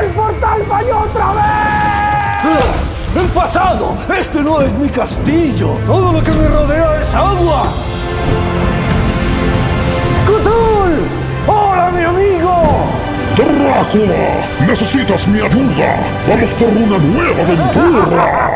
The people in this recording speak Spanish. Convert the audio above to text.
¡El portal falló otra vez! ¡Ah! ¡El pasado! ¡Este no es mi castillo! ¡Todo lo que me rodea es agua! Cutul, ¡Hola, mi amigo! ¡Drácula! ¡Necesitas mi ayuda! ¡Vamos por una nueva aventura!